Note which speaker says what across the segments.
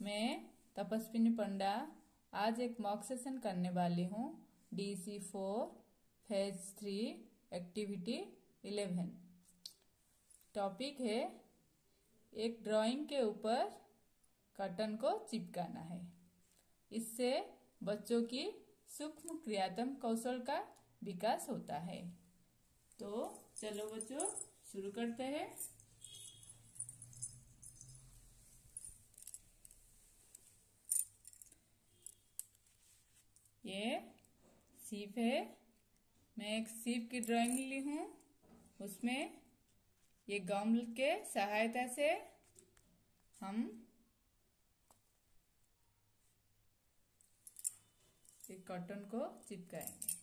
Speaker 1: मैं तपस्विनी पंडा आज एक मॉक सेशन करने वाली हूँ। D C four phase three activity eleven topic है, एक ड्राइंग के ऊपर कर्टन को चिपकाना है। इससे बच्चों की सूक्ष्म क्रियात्म कौशल का विकास होता है। तो चलो बच्चों, शुरू करते हैं ये सीप है। मैं एक सीप की ड्राइंग ली हूँ। उसमें ये गम के सहायता से हम एक कॉटन को चिपकाएँगे।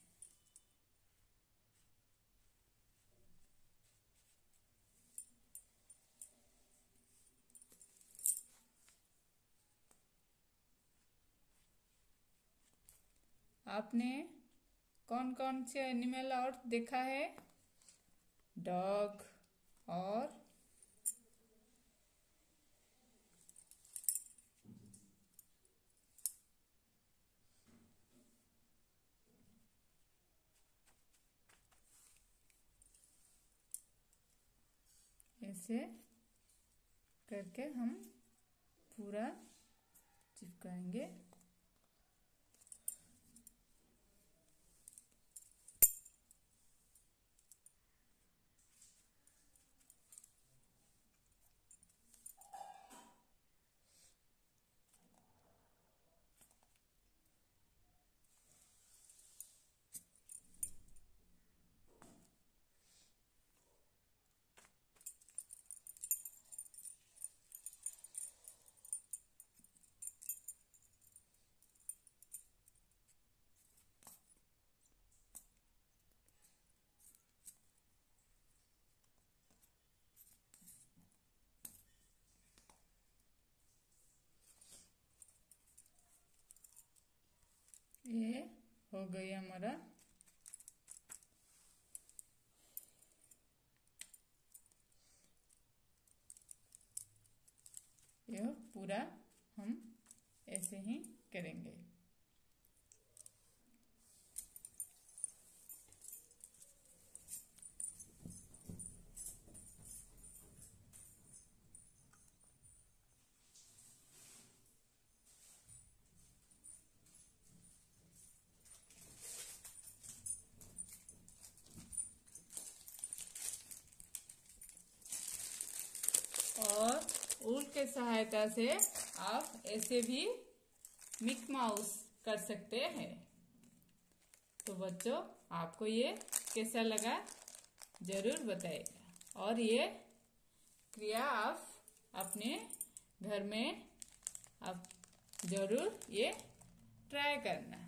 Speaker 1: आपने कौन कौन से एनिमल और देखा है? डॉग और ऐसे करके हम पूरा चिपकाएँगे। ये हो गई हमारा। यह पूरा हम ऐसे ही करेंगे। और ऊल के सहायता से आप ऐसे भी मिक माउस कर सकते हैं। तो बच्चों, आपको ये कैसा लगा ज़रूर बताइएगा। और ये क्रिया आप अपने घर में आप ज़रूर ये ट्राई करना।